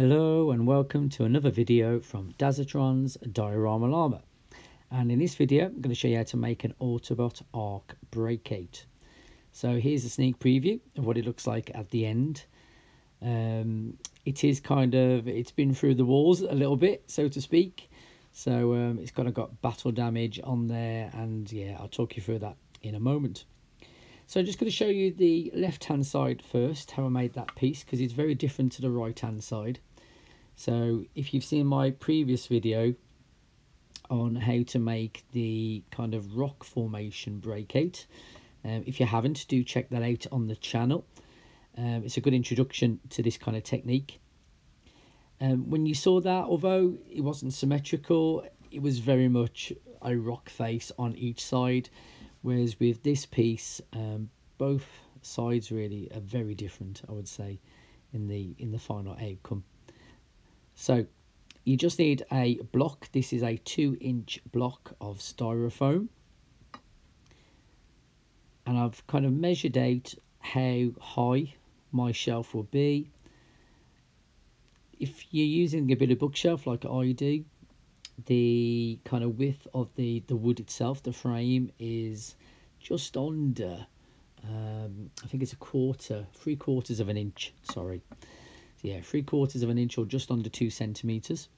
Hello and welcome to another video from Dazatron's Diorama Llama. And in this video, I'm going to show you how to make an Autobot Ark Breakout. So here's a sneak preview of what it looks like at the end. Um, it is kind of, it's been through the walls a little bit, so to speak. So um, it's kind of got battle damage on there and yeah, I'll talk you through that in a moment. So I'm just going to show you the left hand side first, how I made that piece, because it's very different to the right hand side. So if you've seen my previous video on how to make the kind of rock formation breakout, um, if you haven't, do check that out on the channel. Um, it's a good introduction to this kind of technique. Um, when you saw that, although it wasn't symmetrical, it was very much a rock face on each side. Whereas with this piece, um, both sides really are very different, I would say, in the in the final outcome. So you just need a block. This is a two inch block of styrofoam. And I've kind of measured out how high my shelf will be. If you're using a bit of bookshelf like I do, the kind of width of the, the wood itself, the frame, is just under, um, I think it's a quarter, three quarters of an inch, sorry. So yeah, three quarters of an inch or just under two centimetres.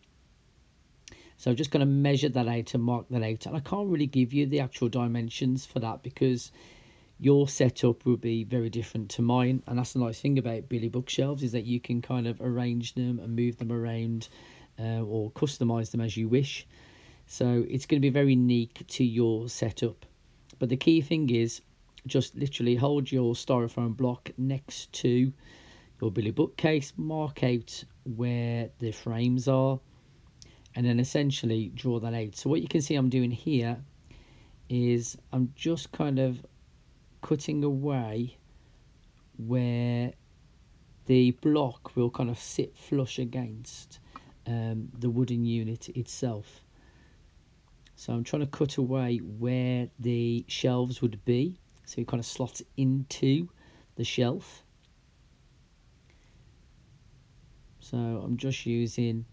So I'm just going to measure that out and mark that out. And I can't really give you the actual dimensions for that because your setup will be very different to mine. And that's the nice thing about Billy bookshelves is that you can kind of arrange them and move them around uh, or customize them as you wish. So it's going to be very unique to your setup. But the key thing is just literally hold your styrofoam block next to your Billy bookcase, mark out where the frames are, and then essentially draw that out. So what you can see I'm doing here is I'm just kind of cutting away where the block will kind of sit flush against um, the wooden unit itself. So I'm trying to cut away where the shelves would be. So it kind of slots into the shelf. So I'm just using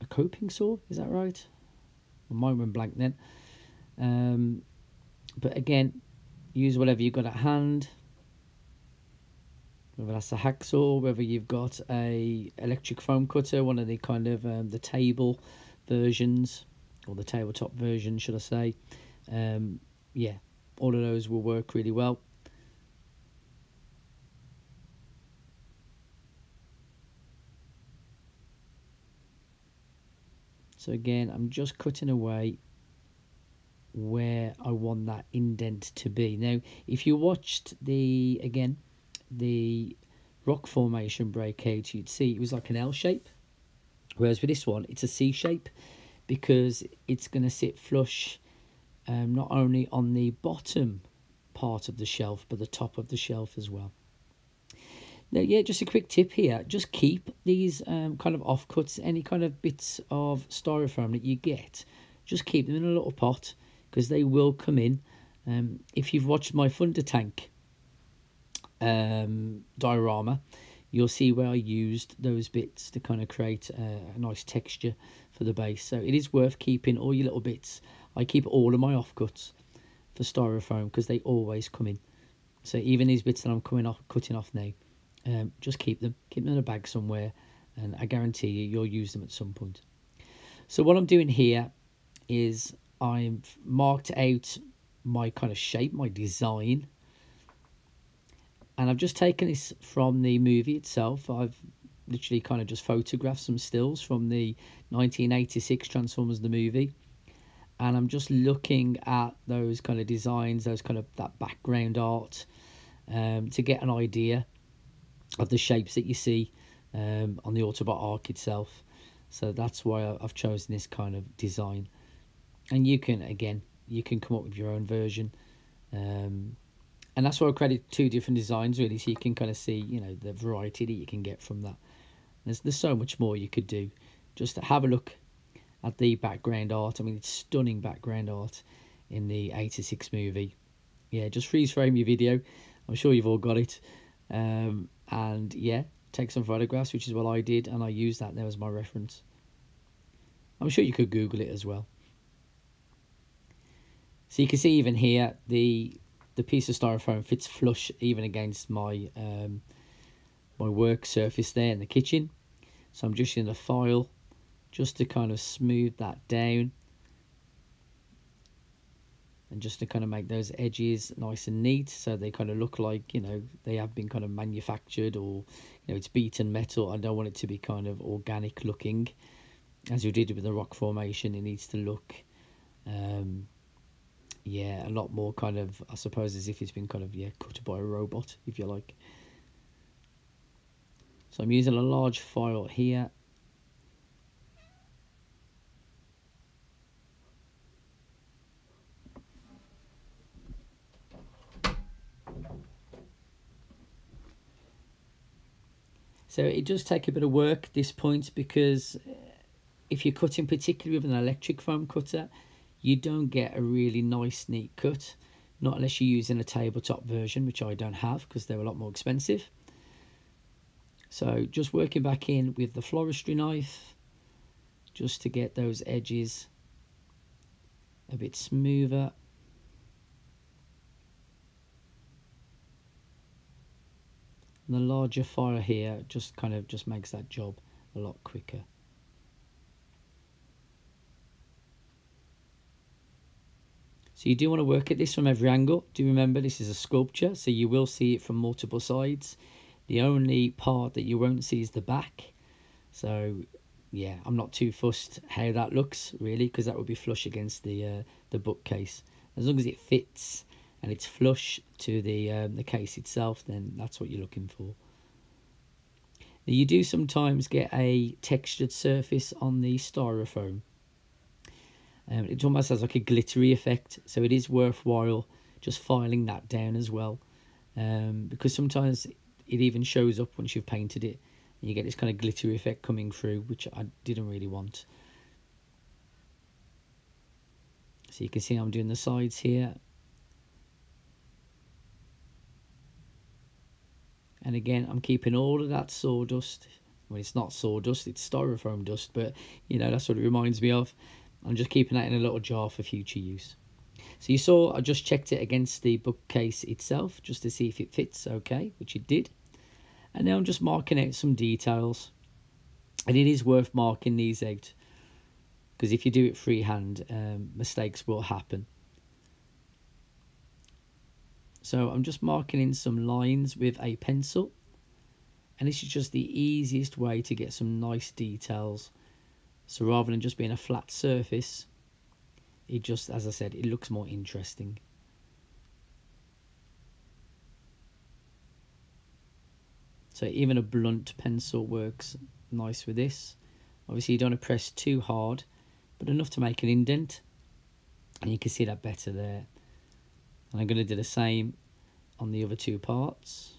a coping saw, is that right? mine went blank then. Um, but again, use whatever you've got at hand whether that's a hacksaw, whether you've got a electric foam cutter, one of the kind of um, the table versions or the tabletop version, should I say? Um, yeah, all of those will work really well. So again, I'm just cutting away where I want that indent to be. Now, if you watched the, again, the rock formation breakage, you'd see it was like an L shape. Whereas with this one, it's a C shape because it's going to sit flush um, not only on the bottom part of the shelf, but the top of the shelf as well. Yeah, just a quick tip here. Just keep these um, kind of offcuts, any kind of bits of styrofoam that you get, just keep them in a little pot because they will come in. Um, if you've watched my Thunder Tank um, diorama, you'll see where I used those bits to kind of create a, a nice texture for the base. So it is worth keeping all your little bits. I keep all of my offcuts for styrofoam because they always come in. So even these bits that I'm coming off, cutting off now, um, just keep them. Keep them in a bag somewhere and I guarantee you, you'll use them at some point. So what I'm doing here is I've marked out my kind of shape, my design and I've just taken this from the movie itself. I've literally kind of just photographed some stills from the 1986 Transformers the movie. And I'm just looking at those kind of designs, those kind of that background art um, to get an idea of the shapes that you see um, on the Autobot Ark itself. So that's why I've chosen this kind of design. And you can, again, you can come up with your own version. Um, and that's why I created two different designs really so you can kind of see you know the variety that you can get from that there's, there's so much more you could do just have a look at the background art I mean it's stunning background art in the 86 movie yeah just freeze frame your video I'm sure you've all got it um, and yeah, take some photographs, which is what I did, and I used that there as my reference. I'm sure you could Google it as well. So you can see even here the the piece of styrofoam fits flush even against my um, my work surface there in the kitchen. So I'm just using a file just to kind of smooth that down and just to kind of make those edges nice and neat so they kind of look like you know they have been kind of manufactured or you know it's beaten metal. I don't want it to be kind of organic looking. As you did with the rock formation it needs to look um, yeah a lot more kind of I suppose as if it's been kind of yeah cut by a robot if you like. So I'm using a large file here So it does take a bit of work at this point because uh, if you're cutting particularly with an electric foam cutter, you don't get a really nice neat cut. Not unless you're using a tabletop version, which I don't have because they're a lot more expensive. So just working back in with the floristry knife just to get those edges a bit smoother. And the larger file here just kind of just makes that job a lot quicker. So you do want to work at this from every angle. Do remember this is a sculpture, so you will see it from multiple sides. The only part that you won't see is the back. So yeah, I'm not too fussed how that looks really, because that would be flush against the uh, the bookcase. As long as it fits and it's flush to the um, the case itself, then that's what you're looking for. Now you do sometimes get a textured surface on the styrofoam. Um, it almost has like a glittery effect, so it is worthwhile just filing that down as well, um, because sometimes it even shows up once you've painted it, and you get this kind of glittery effect coming through, which I didn't really want. So you can see I'm doing the sides here And again, I'm keeping all of that sawdust. Well, it's not sawdust, it's styrofoam dust, but you know, that's what it reminds me of. I'm just keeping that in a little jar for future use. So you saw I just checked it against the bookcase itself just to see if it fits okay, which it did. And now I'm just marking out some details. And it is worth marking these out because if you do it freehand, um, mistakes will happen. So I'm just marking in some lines with a pencil. And this is just the easiest way to get some nice details. So rather than just being a flat surface, it just, as I said, it looks more interesting. So even a blunt pencil works nice with this. Obviously you don't want to press too hard, but enough to make an indent. And you can see that better there. And I'm going to do the same on the other two parts.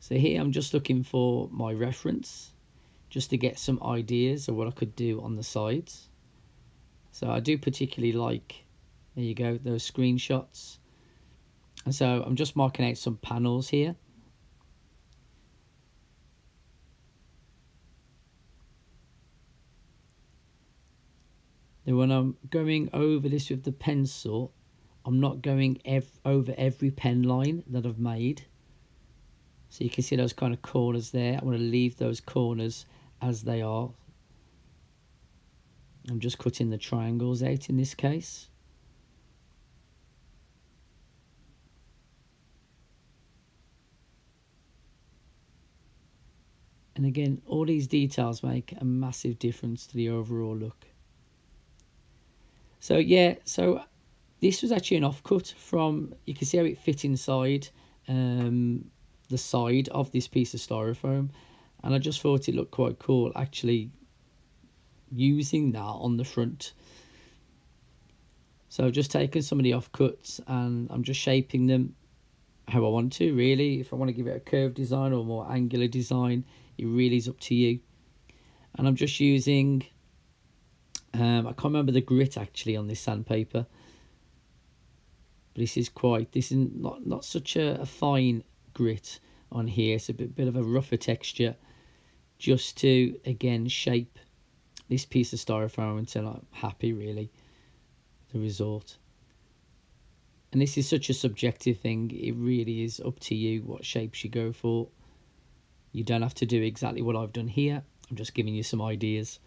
So here I'm just looking for my reference just to get some ideas of what I could do on the sides. So I do particularly like, there you go, those screenshots. And so I'm just marking out some panels here. Then when I'm going over this with the pencil, I'm not going ev over every pen line that I've made. So you can see those kind of corners there. I want to leave those corners as they are. I'm just cutting the triangles out in this case. And again, all these details make a massive difference to the overall look. So yeah, so this was actually an offcut from, you can see how it fit inside um, the side of this piece of styrofoam. And I just thought it looked quite cool actually using that on the front. So I've just taken some of the offcuts and I'm just shaping them how I want to really. If I want to give it a curved design or more angular design, it really is up to you. And I'm just using, um, I can't remember the grit actually on this sandpaper. But this is quite, this is not, not such a, a fine grit on here. It's a bit, bit of a rougher texture just to, again, shape this piece of styrofoam until I'm happy, really, the result. And this is such a subjective thing. It really is up to you what shapes you go for. You don't have to do exactly what I've done here. I'm just giving you some ideas.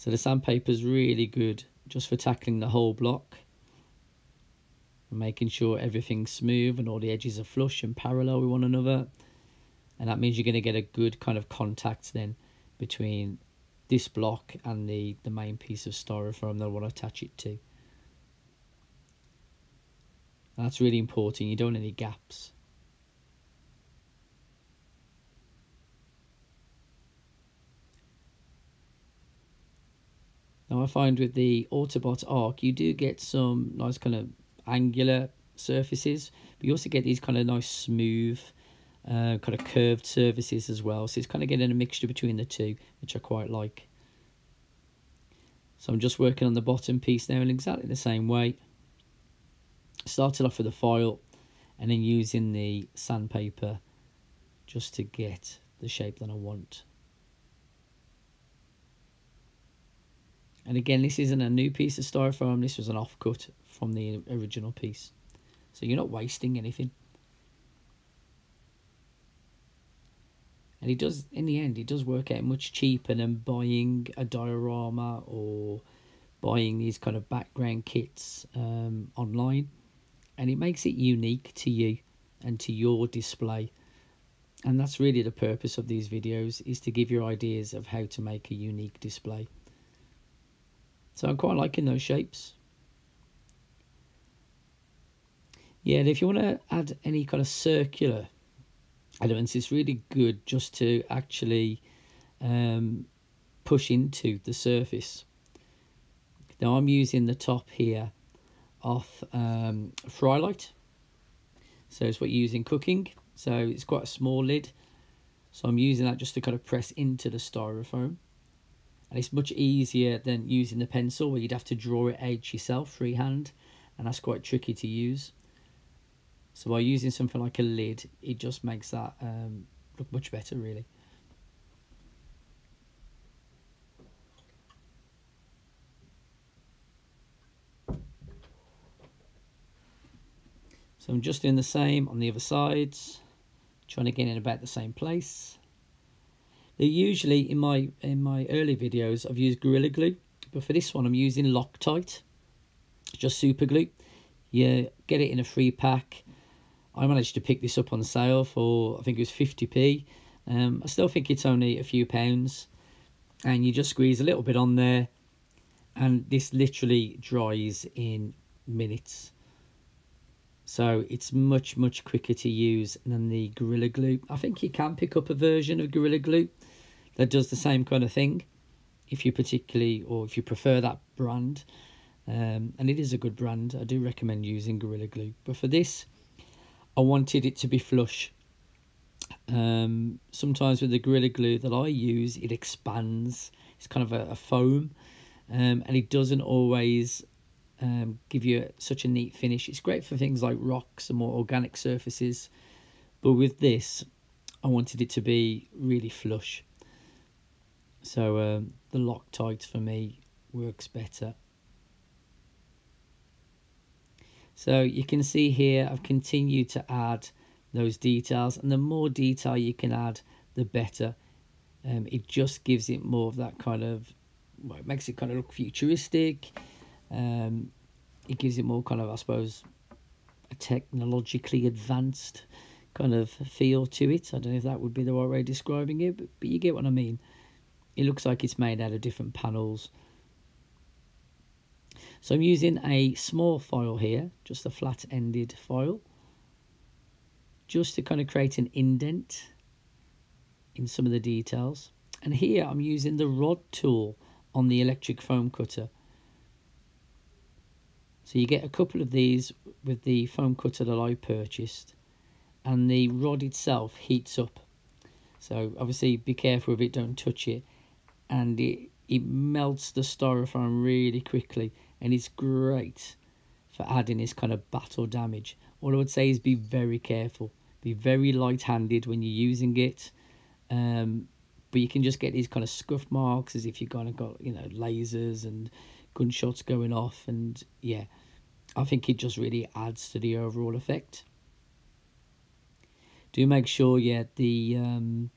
So the sandpaper is really good just for tackling the whole block making sure everything's smooth and all the edges are flush and parallel with one another. And that means you're going to get a good kind of contact then between this block and the the main piece of styrofoam that I want to attach it to. That's really important. You don't want any gaps Now I find with the Autobot Ark you do get some nice kind of angular surfaces, but you also get these kind of nice smooth, uh, kind of curved surfaces as well. So it's kind of getting a mixture between the two, which I quite like. So I'm just working on the bottom piece now in exactly the same way. Started off with a foil and then using the sandpaper just to get the shape that I want. And again, this isn't a new piece of styrofoam, this was an offcut from the original piece. So you're not wasting anything. And he does, in the end, he does work out much cheaper than buying a diorama or buying these kind of background kits um, online. And it makes it unique to you and to your display. And that's really the purpose of these videos, is to give you ideas of how to make a unique display. So I'm quite liking those shapes. Yeah, and if you want to add any kind of circular elements, it's really good just to actually um, push into the surface. Now I'm using the top here off um, Frylight. So it's what you use in cooking. So it's quite a small lid. So I'm using that just to kind of press into the styrofoam. And it's much easier than using the pencil where you'd have to draw it out yourself freehand. And that's quite tricky to use. So by using something like a lid, it just makes that um, look much better really. So I'm just doing the same on the other sides, trying to get in about the same place. Usually in my in my early videos I've used Gorilla Glue, but for this one I'm using Loctite, just super glue. You get it in a free pack I managed to pick this up on sale for I think it was 50p. Um, I still think it's only a few pounds, and you just squeeze a little bit on there, and this literally dries in minutes. So it's much much quicker to use than the Gorilla Glue. I think you can pick up a version of Gorilla Glue that does the same kind of thing, if you particularly or if you prefer that brand. Um, and it is a good brand. I do recommend using Gorilla Glue. But for this, I wanted it to be flush. Um, sometimes with the Gorilla Glue that I use, it expands. It's kind of a, a foam, um, and it doesn't always um, give you such a neat finish. It's great for things like rocks and more organic surfaces, but with this, I wanted it to be really flush. So um, the Loctite for me works better. So you can see here I've continued to add those details and the more detail you can add the better. Um, it just gives it more of that kind of, well, it makes it kind of look futuristic. Um, it gives it more kind of, I suppose, a technologically advanced kind of feel to it. I don't know if that would be the right way of describing it, but, but you get what I mean. It looks like it's made out of different panels so I'm using a small file here, just a flat ended file, just to kind of create an indent in some of the details. And here I'm using the rod tool on the electric foam cutter. So you get a couple of these with the foam cutter that I purchased and the rod itself heats up. So obviously be careful with it, don't touch it. And it, it melts the styrofoam really quickly and it's great for adding this kind of battle damage. All I would say is be very careful. Be very light-handed when you're using it. Um, but you can just get these kind of scuff marks as if you've kind of got, you know, lasers and gunshots going off. And yeah, I think it just really adds to the overall effect. Do make sure, yeah, the um,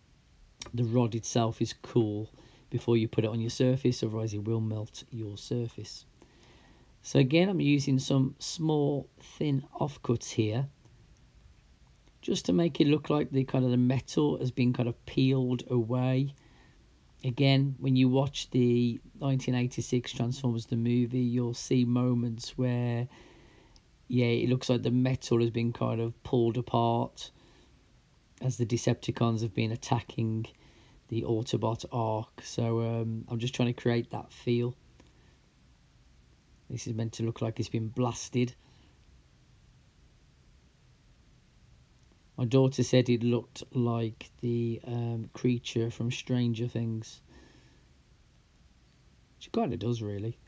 the rod itself is cool before you put it on your surface, otherwise it will melt your surface. So again, I'm using some small thin offcuts here just to make it look like the kind of the metal has been kind of peeled away. Again, when you watch the 1986 Transformers the movie, you'll see moments where, yeah, it looks like the metal has been kind of pulled apart as the Decepticons have been attacking the Autobot Ark. So um, I'm just trying to create that feel. This is meant to look like it's been blasted. My daughter said it looked like the um, creature from Stranger Things. She kind of does, really.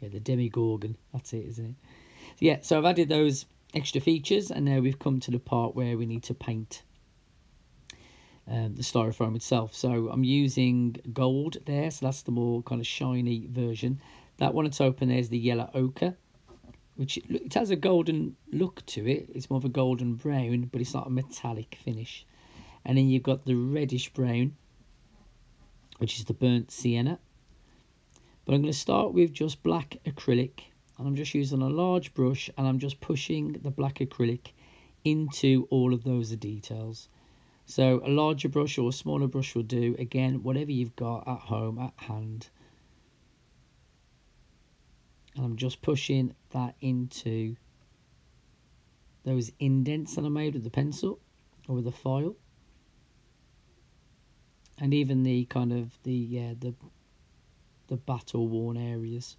Yeah, the Demogorgon. That's it, isn't it? So, yeah, so I've added those extra features, and now we've come to the part where we need to paint um, the styrofoam itself. So I'm using gold there, so that's the more kind of shiny version. That one it's open there's the yellow ochre, which it has a golden look to it. It's more of a golden brown, but it's not a metallic finish. And then you've got the reddish brown, which is the burnt sienna. But I'm going to start with just black acrylic. And I'm just using a large brush and I'm just pushing the black acrylic into all of those details. So a larger brush or a smaller brush will do. Again, whatever you've got at home, at hand. And I'm just pushing that into those indents that I made with the pencil or with the file. And even the kind of the yeah the the battle worn areas.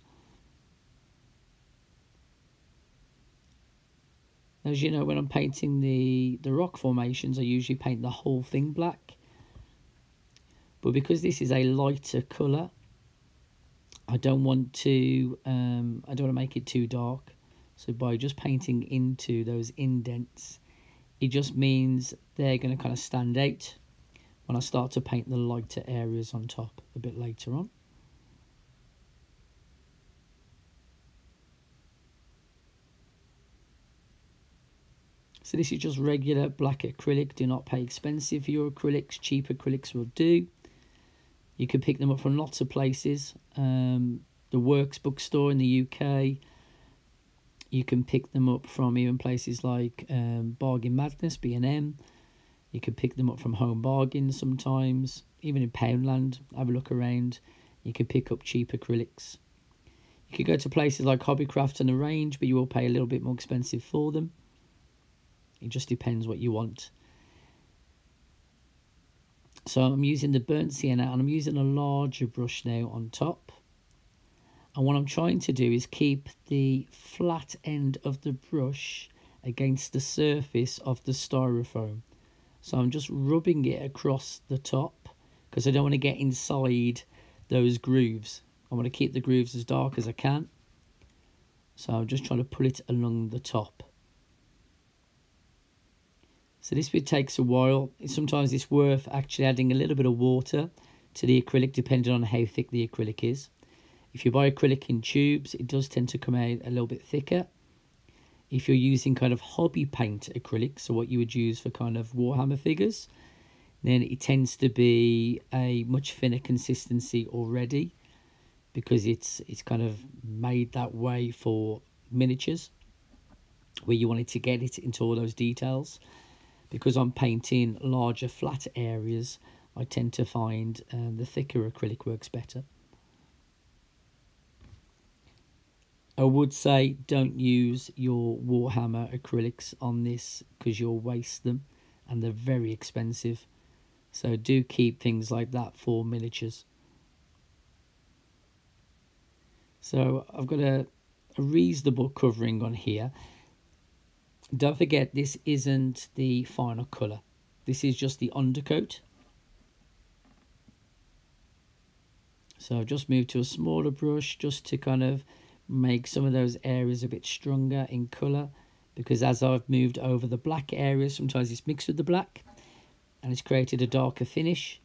As you know, when I'm painting the, the rock formations, I usually paint the whole thing black. But because this is a lighter colour, I don't want to um, I don't want to make it too dark. So by just painting into those indents, it just means they're going to kind of stand out when I start to paint the lighter areas on top a bit later on. So this is just regular black acrylic. Do not pay expensive for your acrylics. Cheap acrylics will do. You can pick them up from lots of places. Um, the Works bookstore in the UK. You can pick them up from even places like um, Bargain Madness, B&M. You can pick them up from Home Bargains sometimes. Even in Poundland, have a look around. You can pick up cheap acrylics. You can go to places like Hobbycraft and Arrange, but you will pay a little bit more expensive for them. It just depends what you want. So I'm using the burnt sienna and I'm using a larger brush now on top. And what I'm trying to do is keep the flat end of the brush against the surface of the styrofoam. So I'm just rubbing it across the top because I don't want to get inside those grooves. I want to keep the grooves as dark as I can. So I'm just trying to pull it along the top. So this bit takes a while. Sometimes it's worth actually adding a little bit of water to the acrylic depending on how thick the acrylic is. If you buy acrylic in tubes, it does tend to come out a little bit thicker. If you're using kind of hobby paint acrylic, so what you would use for kind of Warhammer figures, then it tends to be a much thinner consistency already because it's it's kind of made that way for miniatures where you wanted to get it into all those details because I'm painting larger flat areas I tend to find um, the thicker acrylic works better. I would say don't use your Warhammer acrylics on this because you'll waste them and they're very expensive. So do keep things like that for miniatures. So I've got a, a reasonable covering on here. Don't forget, this isn't the final colour. This is just the undercoat. So I've just moved to a smaller brush just to kind of make some of those areas a bit stronger in colour because as I've moved over the black areas sometimes it's mixed with the black and it's created a darker finish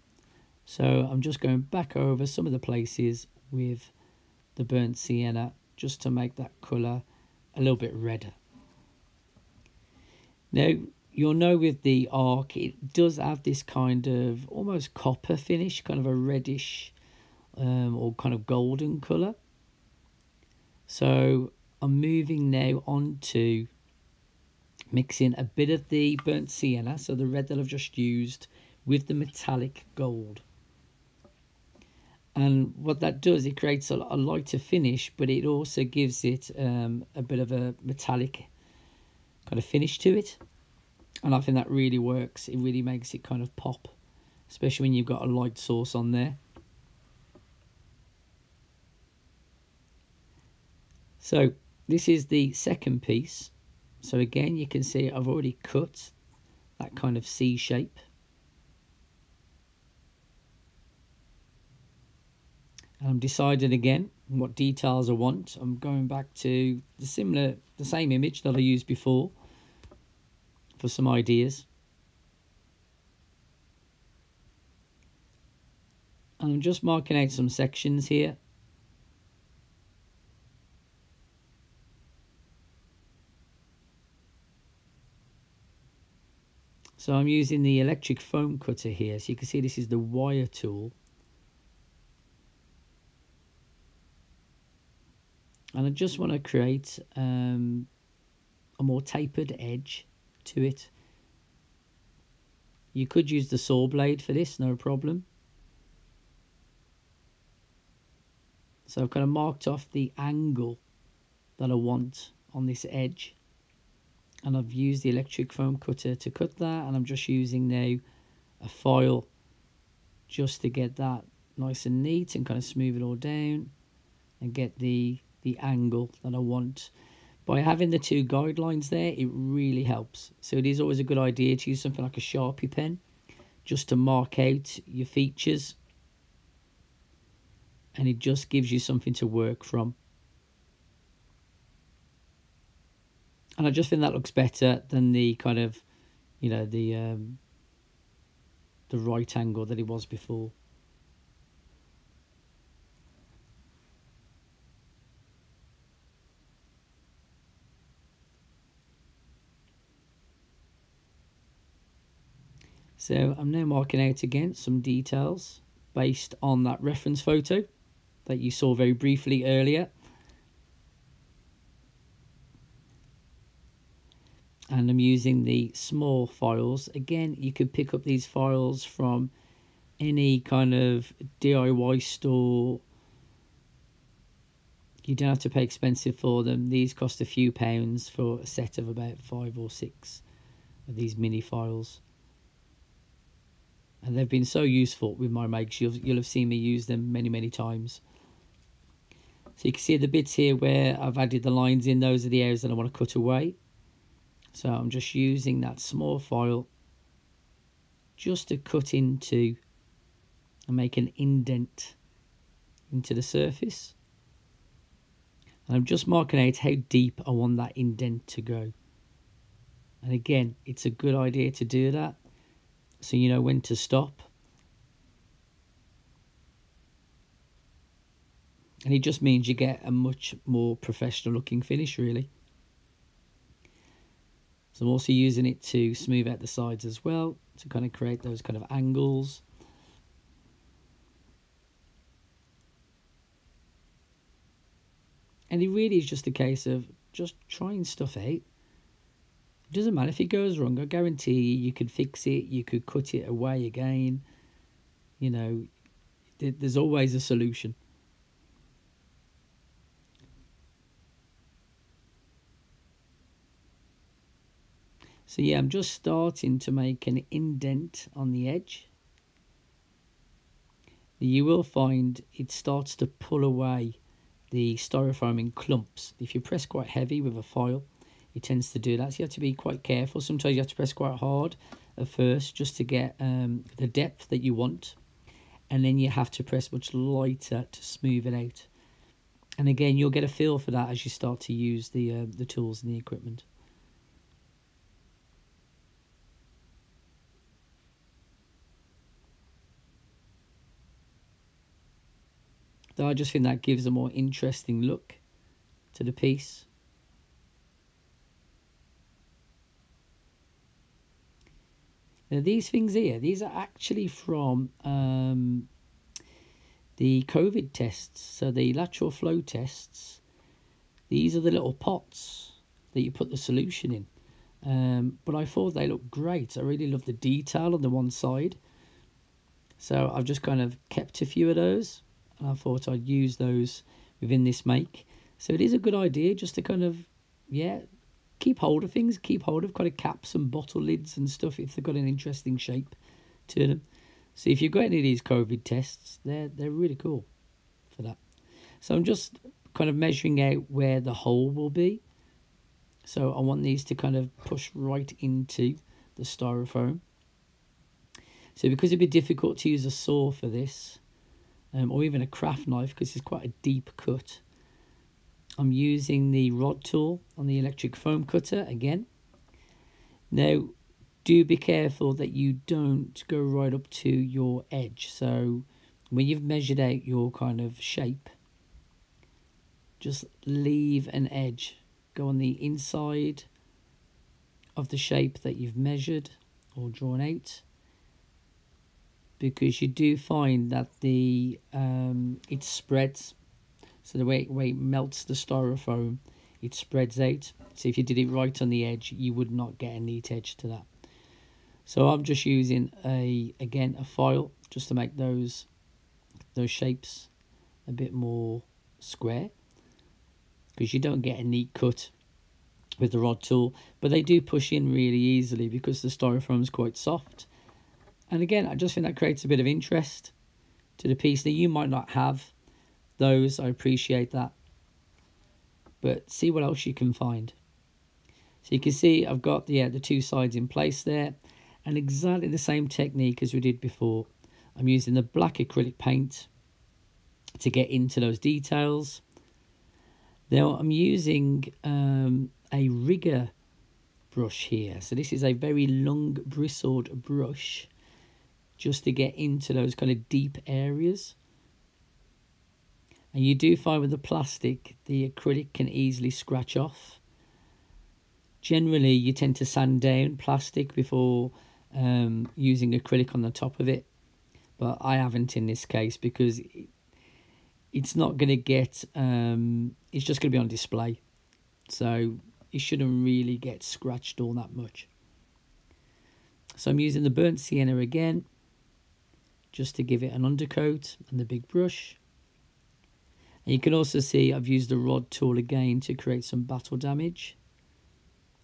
so I'm just going back over some of the places with the burnt sienna just to make that colour a little bit redder now you'll know with the Ark it does have this kind of almost copper finish kind of a reddish um, or kind of golden colour so I'm moving now on to mixing a bit of the burnt sienna, so the red that I've just used, with the metallic gold. And what that does, it creates a, lighter finish, but it also gives it um, a bit of a metallic kind of finish to it. And I think that really works. It really makes it kind of pop, especially when you've got a light source on there. So this is the second piece. So again, you can see I've already cut that kind of C shape. And I'm deciding again what details I want. I'm going back to the similar, the same image that I used before for some ideas. And I'm just marking out some sections here. So I'm using the electric foam cutter here. So you can see this is the wire tool. And I just want to create um, a more tapered edge to it. You could use the saw blade for this, no problem. So I've kind of marked off the angle that I want on this edge and I've used the electric foam cutter to cut that and I'm just using now a file just to get that nice and neat and kind of smooth it all down and get the the angle that I want. By having the two guidelines there it really helps. So it is always a good idea to use something like a sharpie pen just to mark out your features. And it just gives you something to work from. And I just think that looks better than the kind of, you know, the um, the right angle that it was before. So I'm now marking out again some details based on that reference photo that you saw very briefly earlier. and I'm using the small files. Again, you could pick up these files from any kind of DIY store. You don't have to pay expensive for them. These cost a few pounds for a set of about five or six of these mini files. And they've been so useful with my makes. You'll, you'll have seen me use them many, many times. So you can see the bits here where I've added the lines in. Those are the areas that I want to cut away. So I'm just using that small file just to cut into and make an indent into the surface. And I'm just marking out how deep I want that indent to go. And again, it's a good idea to do that so you know when to stop. And it just means you get a much more professional looking finish really. So I'm also using it to smooth out the sides as well to kind of create those kind of angles. And it really is just a case of just trying stuff out. It doesn't matter if it goes wrong. I guarantee you, you could fix it. You could cut it away again. You know, there's always a solution. So yeah, I'm just starting to make an indent on the edge. You will find it starts to pull away the styrofoam in clumps. If you press quite heavy with a file, it tends to do that. So you have to be quite careful. Sometimes you have to press quite hard at first just to get um, the depth that you want. and then you have to press much lighter to smooth it out. And again, you'll get a feel for that as you start to use the uh, the tools and the equipment. I just think that gives a more interesting look to the piece. Now these things here, these are actually from um, the COVID tests. So the lateral flow tests, these are the little pots that you put the solution in. Um, but I thought they looked great. I really love the detail on the one side. So I've just kind of kept a few of those and I thought I'd use those within this make. So it is a good idea just to kind of, yeah, keep hold of things, keep hold of kind of caps and bottle lids and stuff if they've got an interesting shape to them. So if you've got any of these COVID tests, they're, they're really cool for that. So I'm just kind of measuring out where the hole will be. So I want these to kind of push right into the styrofoam. So because it'd be difficult to use a saw for this, um, or even a craft knife because it's quite a deep cut. I'm using the rod tool on the electric foam cutter again. Now, do be careful that you don't go right up to your edge. So when you've measured out your kind of shape, just leave an edge. Go on the inside of the shape that you've measured or drawn out because you do find that the um, it spreads so the way, way it melts the styrofoam it spreads out. So if you did it right on the edge you would not get a neat edge to that. So I'm just using a again a file just to make those those shapes a bit more square. Because you don't get a neat cut with the rod tool but they do push in really easily because the styrofoam is quite soft. And again, I just think that creates a bit of interest to the piece that you might not have those. I appreciate that. But see what else you can find. So you can see I've got yeah, the two sides in place there. And exactly the same technique as we did before. I'm using the black acrylic paint to get into those details. Now I'm using um, a rigger brush here. So this is a very long bristled brush just to get into those kind of deep areas. And you do find with the plastic, the acrylic can easily scratch off. Generally, you tend to sand down plastic before um, using acrylic on the top of it. But I haven't in this case because it's not going to get, um, it's just going to be on display. So it shouldn't really get scratched all that much. So I'm using the burnt sienna again just to give it an undercoat and the big brush. And you can also see I've used the rod tool again to create some battle damage.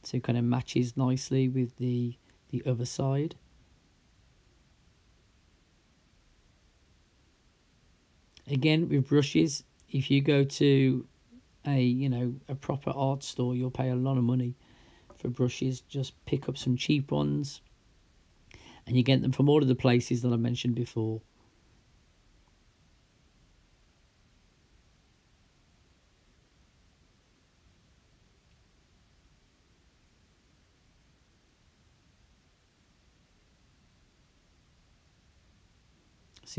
So it kind of matches nicely with the, the other side. Again, with brushes, if you go to a you know a proper art store, you'll pay a lot of money for brushes. Just pick up some cheap ones and you get them from all of the places that I mentioned before.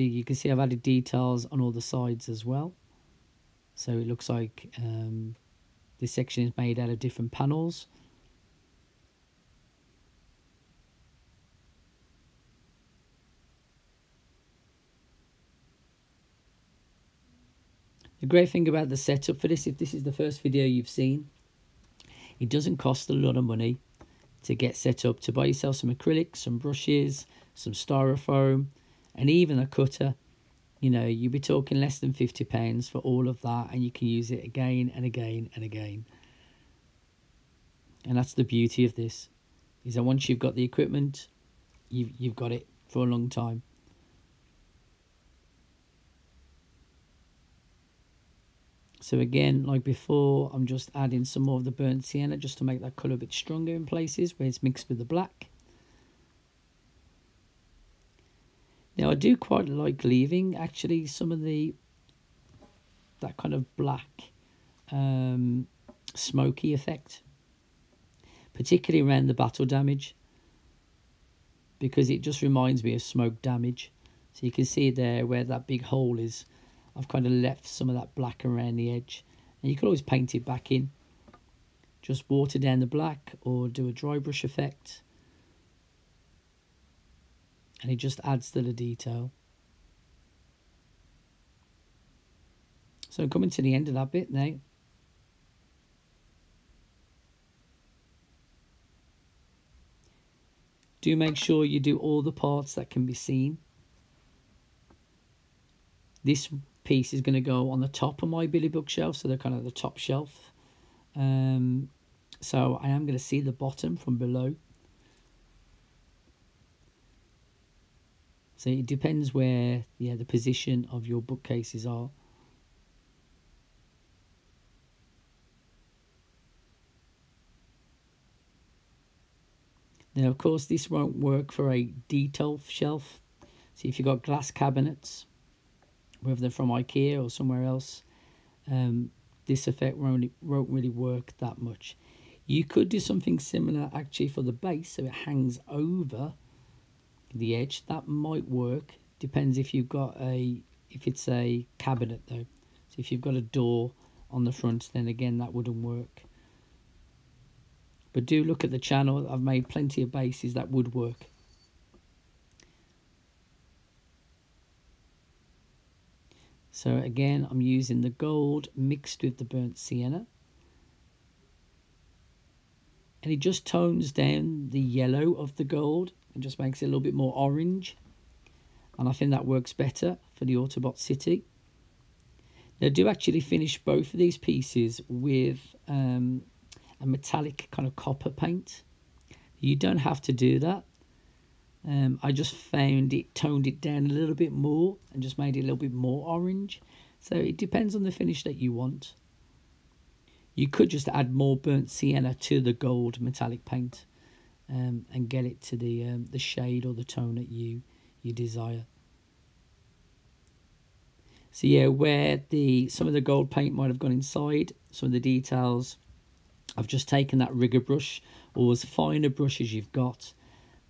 You can see I've added details on all the sides as well. So it looks like um, this section is made out of different panels. The great thing about the setup for this, if this is the first video you've seen, it doesn't cost a lot of money to get set up to buy yourself some acrylics, some brushes, some styrofoam, and even a cutter. You know, you'll be talking less than £50 for all of that, and you can use it again and again and again. And that's the beauty of this, is that once you've got the equipment, you've, you've got it for a long time. So again, like before, I'm just adding some more of the burnt sienna just to make that colour a bit stronger in places where it's mixed with the black. Now I do quite like leaving actually some of the that kind of black um, smoky effect, particularly around the battle damage, because it just reminds me of smoke damage. So you can see there where that big hole is. I've kind of left some of that black around the edge. And you can always paint it back in. Just water down the black or do a dry brush effect. And it just adds to the detail. So coming to the end of that bit now. Do make sure you do all the parts that can be seen. This piece is going to go on the top of my Billy bookshelf, so they're kind of the top shelf. Um, so I am going to see the bottom from below. So it depends where yeah the position of your bookcases are. Now, of course, this won't work for a detail shelf. See, if you've got glass cabinets, whether they're from Ikea or somewhere else, um, this effect won't, won't really work that much. You could do something similar actually for the base, so it hangs over the edge. That might work. Depends if you've got a, if it's a cabinet though. So if you've got a door on the front, then again, that wouldn't work. But do look at the channel. I've made plenty of bases that would work. So again, I'm using the gold mixed with the burnt sienna. And it just tones down the yellow of the gold and just makes it a little bit more orange. And I think that works better for the Autobot City. Now, do actually finish both of these pieces with um, a metallic kind of copper paint. You don't have to do that. Um, I just found it toned it down a little bit more and just made it a little bit more orange. So it depends on the finish that you want. You could just add more burnt sienna to the gold metallic paint um, and get it to the um, the shade or the tone that you you desire. So yeah, where the some of the gold paint might have gone inside, some of the details I've just taken that rigger brush or as fine a brush as you've got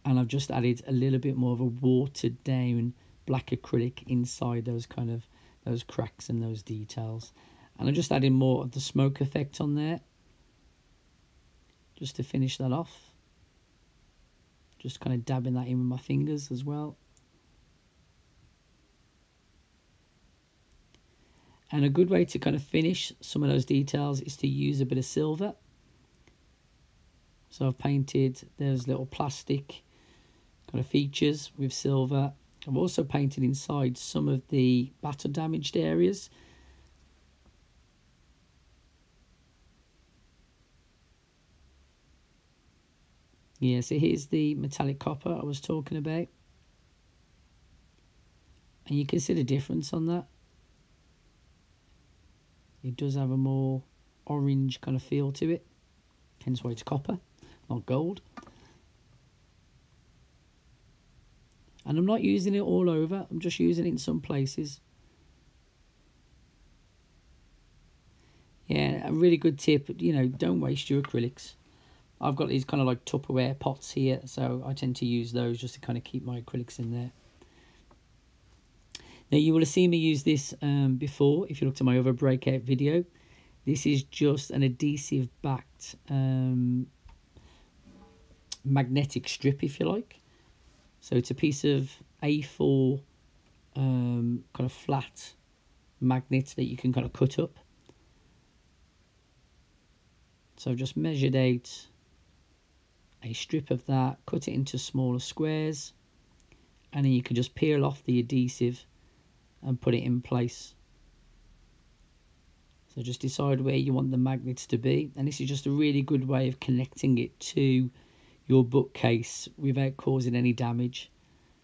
and I've just added a little bit more of a watered down black acrylic inside those kind of those cracks and those details and I'm just adding more of the smoke effect on there just to finish that off just kind of dabbing that in with my fingers as well and a good way to kind of finish some of those details is to use a bit of silver so I've painted those little plastic kind of features with silver. I've also painted inside some of the battle damaged areas. Yeah, so here's the metallic copper I was talking about. And you can see the difference on that. It does have a more orange kind of feel to it, hence why it's copper not gold. And I'm not using it all over, I'm just using it in some places. Yeah, a really good tip, you know, don't waste your acrylics. I've got these kind of like Tupperware pots here, so I tend to use those just to kind of keep my acrylics in there. Now you will have seen me use this um, before if you looked at my other breakout video. This is just an adhesive backed um, magnetic strip, if you like. So it's a piece of A4 um, kind of flat magnet that you can kind of cut up. So I've just measured out a strip of that, cut it into smaller squares, and then you can just peel off the adhesive and put it in place. So just decide where you want the magnets to be, and this is just a really good way of connecting it to your bookcase without causing any damage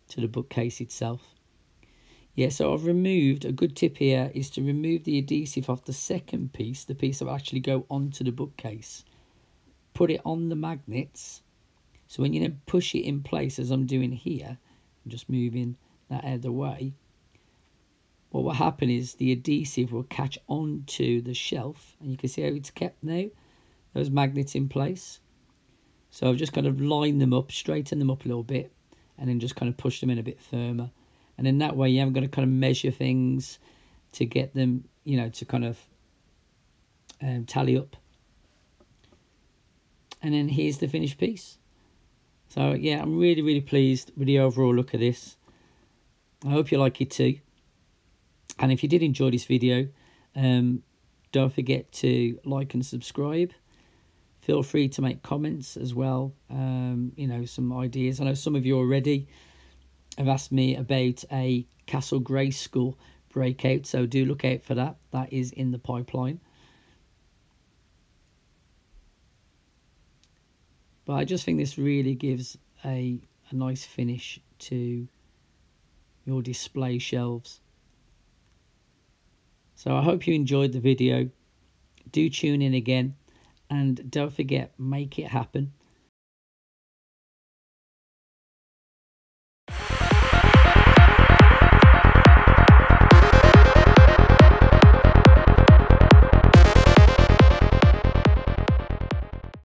to the bookcase itself. Yeah, so I've removed, a good tip here is to remove the adhesive off the second piece, the piece that will actually go onto the bookcase. Put it on the magnets, so when you then push it in place as I'm doing here, I'm just moving that out of the way, what will happen is the adhesive will catch onto the shelf and you can see how it's kept now. Those magnets in place. So I've just kind of lined them up straighten them up a little bit and then just kind of push them in a bit firmer. And in that way you haven't got to kind of measure things to get them you know to kind of um, tally up. And then here's the finished piece so yeah I'm really really pleased with the overall look of this I hope you like it too and if you did enjoy this video, um, don't forget to like and subscribe. Feel free to make comments as well, um, you know, some ideas. I know some of you already have asked me about a Castle Grayskull breakout, so do look out for that. That is in the pipeline. But I just think this really gives a, a nice finish to your display shelves. So I hope you enjoyed the video. Do tune in again and don't forget, make it happen.